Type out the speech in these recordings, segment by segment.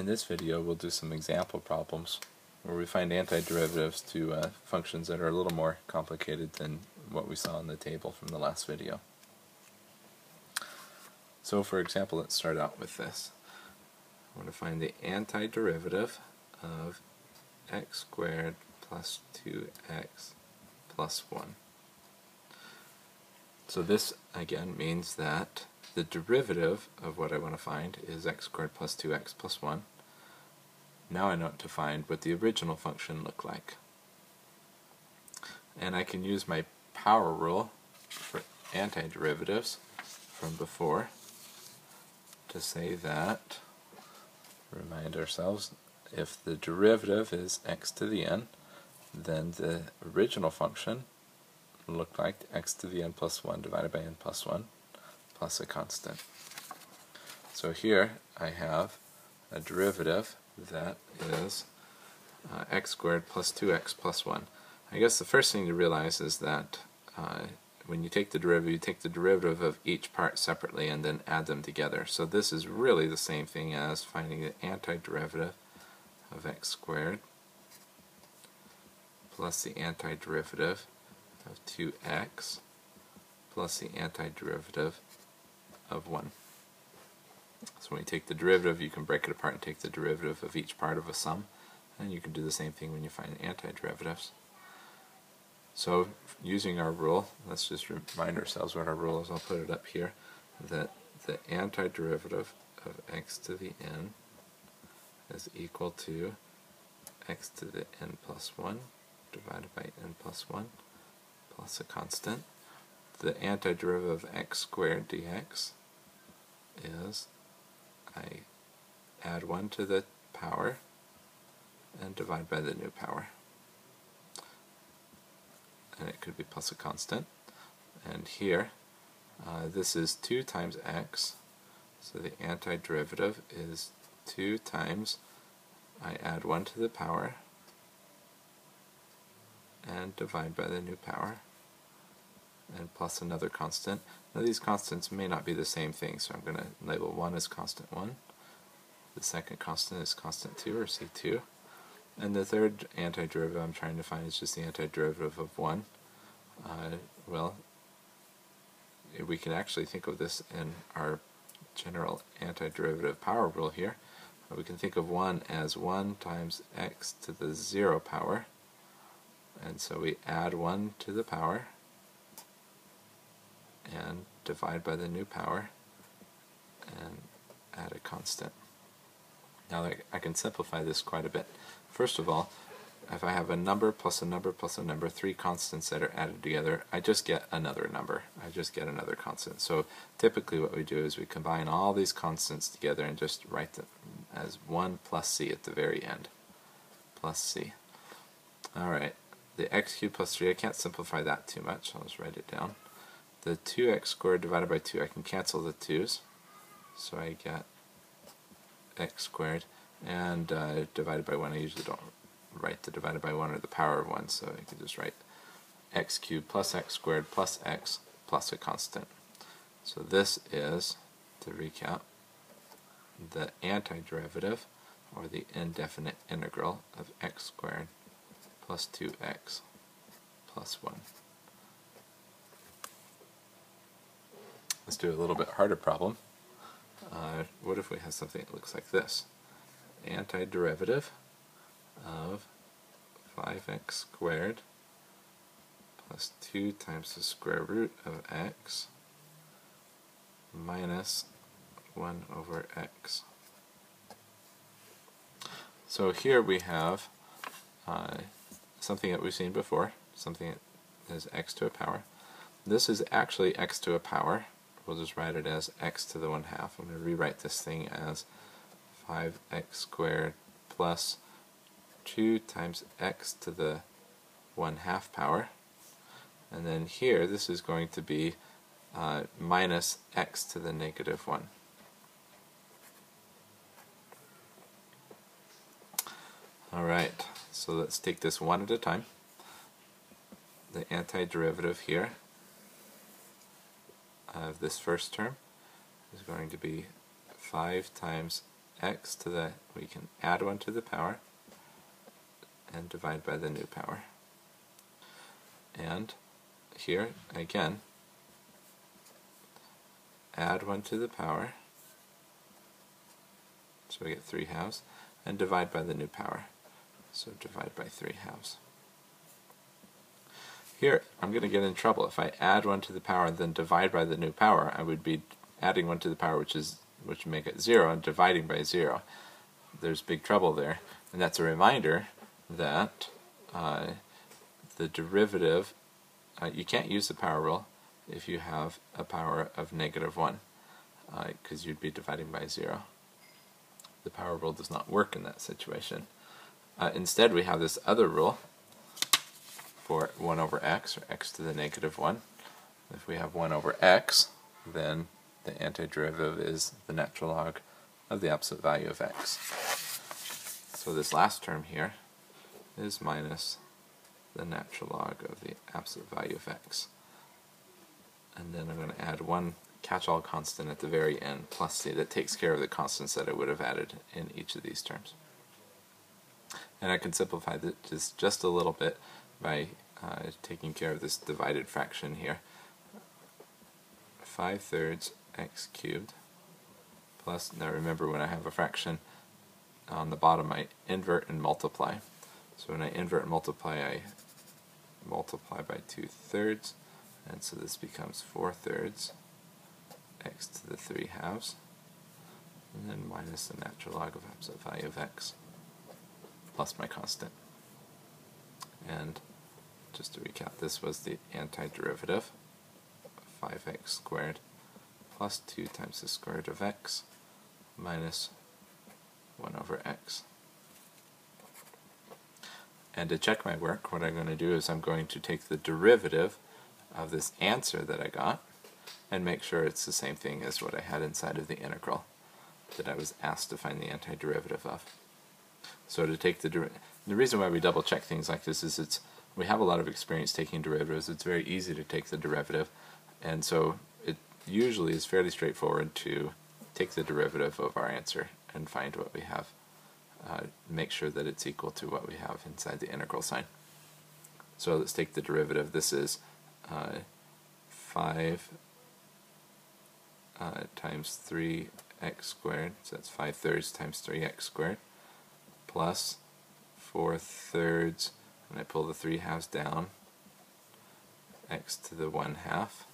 In this video we'll do some example problems where we find antiderivatives to uh, functions that are a little more complicated than what we saw in the table from the last video. So for example, let's start out with this. I want to find the antiderivative of x squared plus 2x plus 1. So this again means that the derivative of what I want to find is x squared plus 2x plus 1. Now I know to find what the original function looked like. And I can use my power rule for antiderivatives from before to say that, remind ourselves, if the derivative is x to the n, then the original function looked like x to the n plus 1 divided by n plus 1 plus a constant. So here I have a derivative that is uh, x squared plus 2x plus 1. I guess the first thing to realize is that uh, when you take the derivative, you take the derivative of each part separately and then add them together. So this is really the same thing as finding the antiderivative of x squared plus the antiderivative of 2x plus the antiderivative of 1. So when you take the derivative, you can break it apart and take the derivative of each part of a sum, and you can do the same thing when you find antiderivatives. So using our rule, let's just remind ourselves what our rule is. I'll put it up here, that the antiderivative of x to the n is equal to x to the n plus 1 divided by n plus 1 plus a constant. The antiderivative of x squared dx is I add 1 to the power and divide by the new power. And it could be plus a constant. And here, uh, this is 2 times x, so the antiderivative is 2 times, I add 1 to the power, and divide by the new power and plus another constant. Now these constants may not be the same thing, so I'm going to label one as constant 1, the second constant is constant 2 or C2, and the third antiderivative I'm trying to find is just the antiderivative of 1. Uh, well, we can actually think of this in our general antiderivative power rule here. We can think of 1 as 1 times x to the 0 power and so we add 1 to the power and divide by the new power and add a constant. Now I can simplify this quite a bit. First of all, if I have a number plus a number plus a number, three constants that are added together, I just get another number. I just get another constant. So typically what we do is we combine all these constants together and just write them as 1 plus c at the very end. Plus c. Alright, the x cubed plus 3, I can't simplify that too much, I'll just write it down. The 2x squared divided by 2, I can cancel the 2's, so I get x squared, and uh, divided by 1, I usually don't write the divided by 1 or the power of 1, so I can just write x cubed plus x squared plus x plus a constant. So this is, to recap, the antiderivative, or the indefinite integral of x squared plus 2x plus 1. Let's do a little bit harder problem. Uh, what if we have something that looks like this? Antiderivative of 5x squared plus 2 times the square root of x minus 1 over x. So here we have uh, something that we've seen before, something that is x to a power. This is actually x to a power. We'll just write it as x to the 1 half. I'm going to rewrite this thing as 5x squared plus 2 times x to the 1 half power. And then here, this is going to be uh, minus x to the negative 1. Alright, so let's take this one at a time. The antiderivative here of this first term is going to be 5 times x to the, we can add 1 to the power and divide by the new power. And here, again, add 1 to the power, so we get 3 halves, and divide by the new power, so divide by 3 halves. Here, I'm going to get in trouble. If I add 1 to the power and then divide by the new power, I would be adding 1 to the power, which is which make it 0, and dividing by 0. There's big trouble there. And that's a reminder that uh, the derivative, uh, you can't use the power rule if you have a power of negative 1, because uh, you'd be dividing by 0. The power rule does not work in that situation. Uh, instead, we have this other rule for 1 over x, or x to the negative 1. If we have 1 over x, then the antiderivative is the natural log of the absolute value of x. So this last term here is minus the natural log of the absolute value of x. And then I'm going to add one catch-all constant at the very end, plus c, that takes care of the constants that I would have added in each of these terms. And I can simplify this just a little bit by uh, taking care of this divided fraction here. 5 thirds x cubed plus, now remember when I have a fraction on the bottom I invert and multiply. So when I invert and multiply I multiply by 2 thirds and so this becomes 4 thirds x to the 3 halves and then minus the natural log of absolute value of x plus my constant. And just to recap, this was the antiderivative, 5x squared plus 2 times the square root of x minus 1 over x. And to check my work, what I'm going to do is I'm going to take the derivative of this answer that I got and make sure it's the same thing as what I had inside of the integral that I was asked to find the antiderivative of. So to take the the reason why we double check things like this is it's we have a lot of experience taking derivatives. It's very easy to take the derivative, and so it usually is fairly straightforward to take the derivative of our answer and find what we have. Uh, make sure that it's equal to what we have inside the integral sign. So let's take the derivative. This is uh, 5 uh, times 3x squared, so that's 5 thirds times 3x squared, plus 4 thirds and I pull the 3 halves down, x to the 1 half,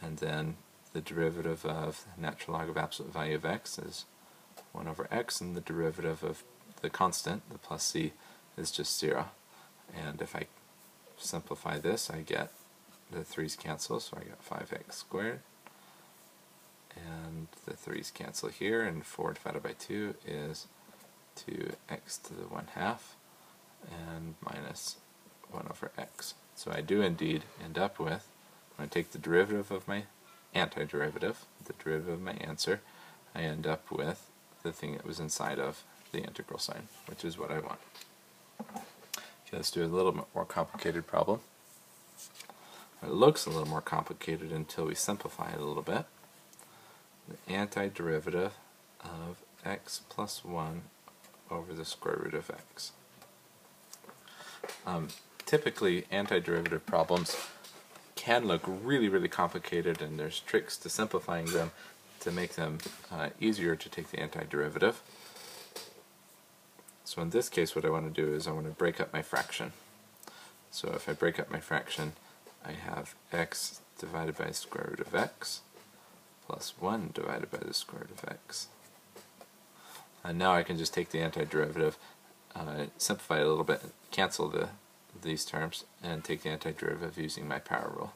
and then the derivative of natural log of absolute value of x is 1 over x, and the derivative of the constant, the plus c, is just 0. And if I simplify this, I get the 3's cancel, so I get 5x squared. And the 3's cancel here, and 4 divided by 2 is 2x to the 1 half and minus 1 over x. So I do indeed end up with, when I take the derivative of my antiderivative, the derivative of my answer, I end up with the thing that was inside of the integral sign, which is what I want. Okay, let's do a little bit more complicated problem. It looks a little more complicated until we simplify it a little bit. The antiderivative of x plus 1 over the square root of x. Um, typically, antiderivative problems can look really, really complicated, and there's tricks to simplifying them to make them uh, easier to take the antiderivative. So in this case, what I want to do is I want to break up my fraction. So if I break up my fraction, I have x divided by the square root of x plus 1 divided by the square root of x. And now I can just take the antiderivative uh, simplify it a little bit, cancel the these terms, and take the antiderivative using my power rule.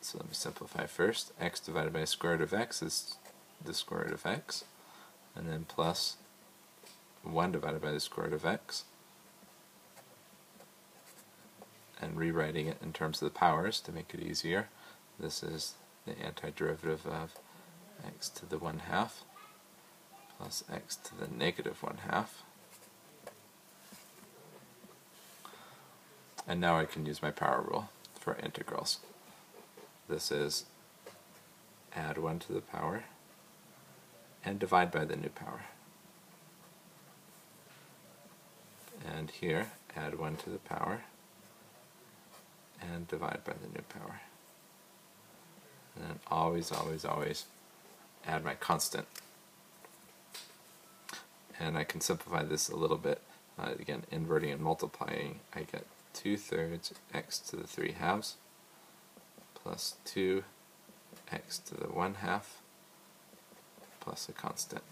So let me simplify first. x divided by the square root of x is the square root of x, and then plus 1 divided by the square root of x, and rewriting it in terms of the powers to make it easier. This is the antiderivative of x to the 1 half plus x to the negative 1 half And now I can use my power rule for integrals. This is add 1 to the power and divide by the new power. And here, add 1 to the power and divide by the new power. And then always, always, always add my constant. And I can simplify this a little bit. Uh, again, inverting and multiplying, I get 2 thirds x to the 3 halves plus 2 x to the 1 half plus a constant.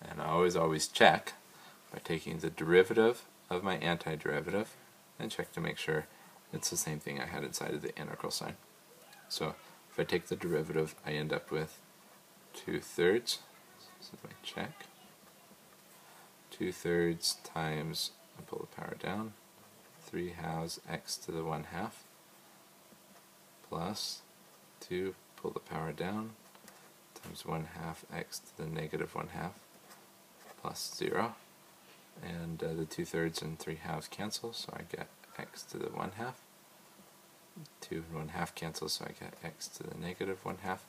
And I always, always check by taking the derivative of my antiderivative and check to make sure it's the same thing I had inside of the integral sign. So if I take the derivative, I end up with 2 thirds, this is my check, 2 thirds times, I pull the power down, 3 halves x to the 1 half, plus 2, pull the power down, times 1 half x to the negative 1 half, plus 0. And uh, the 2 thirds and 3 halves cancel, so I get x to the 1 half. 2 and 1 half cancel, so I get x to the negative 1 half,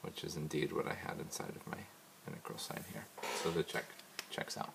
which is indeed what I had inside of my integral sign here. So the check checks out.